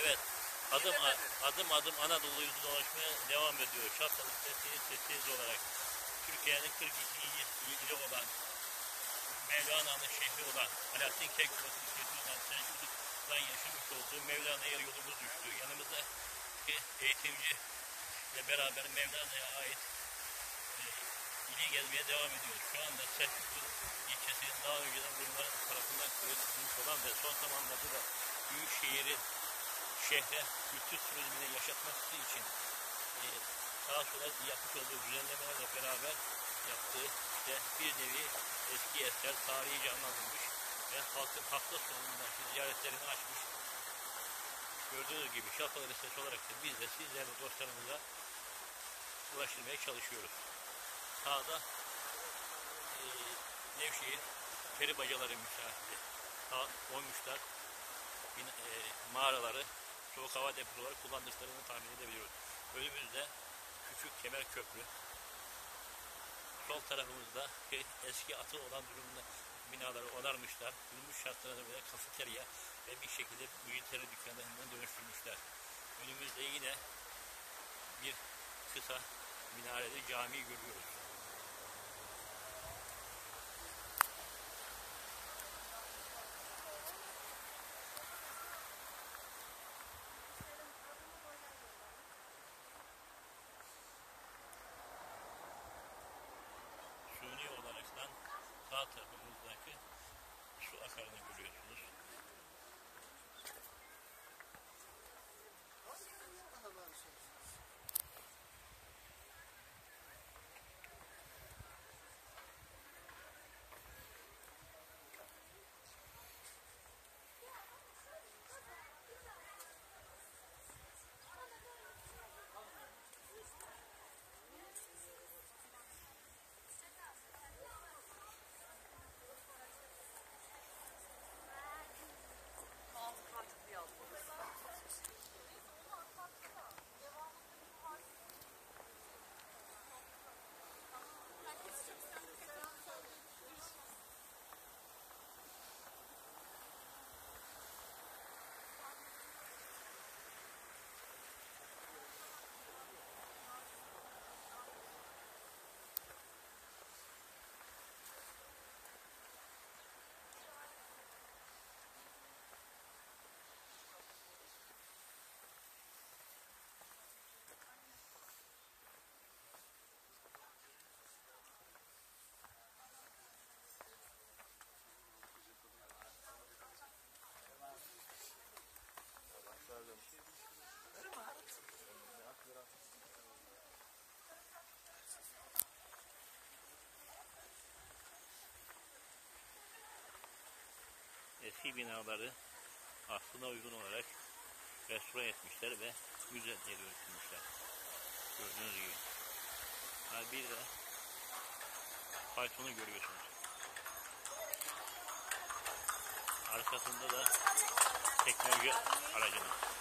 Evet. Adım adım adım Anadolu'yu dolaşmaya devam ediyor. Şapkalı sessiz sessiz olarak. Türkiye'nin 42. ili olan Mevlana'nın şehri olan Alaaddin Keykubat'ın şehri olan Selçuklu'dan yaşamış olduğu Mevlana'ya yolumuz düştü. Yanımızda eğitimci ile beraber Mevlana'ya ait e, ili gezmeye devam ediyoruz. Şu anda Selçuklu ilçesinin daha önceden Rumların tarafından kırılmış olan ve son zamanlarda da büyük şehrin şehre kültür turizmini yaşatması için e, sağa sola yapmış olduğu düzenlemelerle beraber yaptığı işte bir nevi eski eser tarihi canlandırmış ve halkın hafta sonundaki ziyaretlerini açmış. Gördüğünüz gibi Şapkalı Lisesi olarak da biz de sizlerle dostlarımıza ulaştırmaya çalışıyoruz. Sağda e, Nevşehir peri bacaları müsaade sağ koymuşlar. Bin, e, mağaraları soğuk hava depoları kullandıklarını tahmin edebiliyoruz. Önümüzde küçük kemer köprü. Sol tarafımızda eski atıl olan durumda binaları onarmışlar. Günümüz şartlarına göre kafeterya ve bir şekilde militeri dükkanlarından dönüştürmüşler. Önümüzde yine bir kısa minareli cami görüyoruz. Eski binaları aslına uygun olarak restore etmişler ve müzeye dönüştürmüşler. Gördüğünüz gibi. Ha bir de faytonu görüyorsunuz. Arkasında da teknoloji aracını.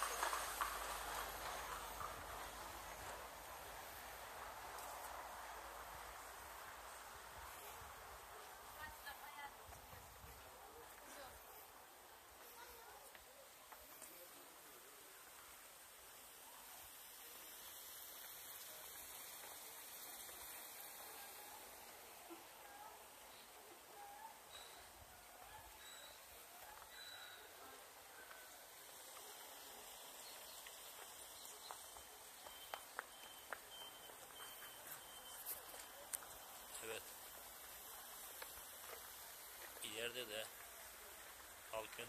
Evet. İleride de halkın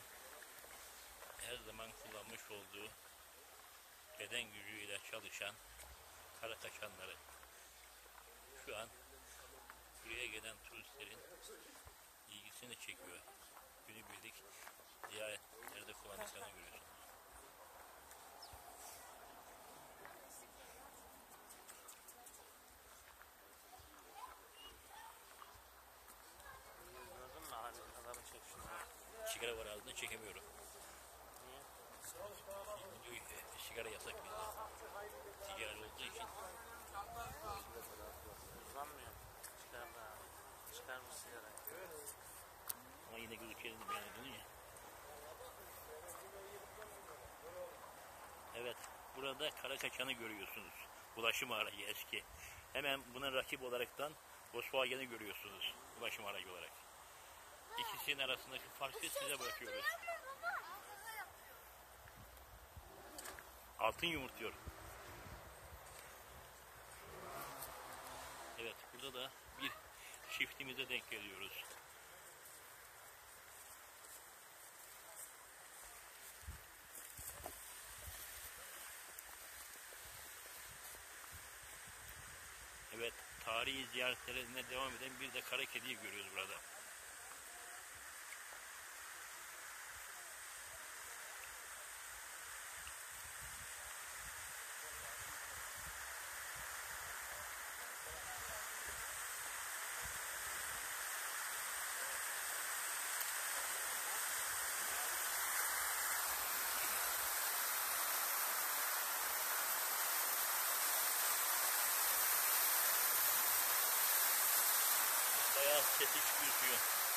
her zaman kullanmış olduğu beden gücüyle çalışan kara kaçanları şu an buraya gelen turistlerin ilgisini çekiyor. Günübirlik ziyaretlerde kullandıklarını görüyorsunuz. Çekemiyorum. Video- Sigara yasak bizde. Sigara olduğu için Uzanmıyor. Çıkar da. Çıkarmış sigara. ama yine de yani dönünce. burada kara kaçanı görüyorsunuz. Ulaşım aracı eski. Hemen buna rakip olaraktan Volkswagen'i görüyorsunuz. Ulaşım aracı olarak. İkisinin arasındaki farkı size bırakıyoruz. Altın yumurtluyor. Evet burada da bir çiftimize denk geliyoruz. Evet tarihi ziyaretlerine devam eden bir de kara kediyi görüyoruz burada. Ja, det er ikke skyld, fyre.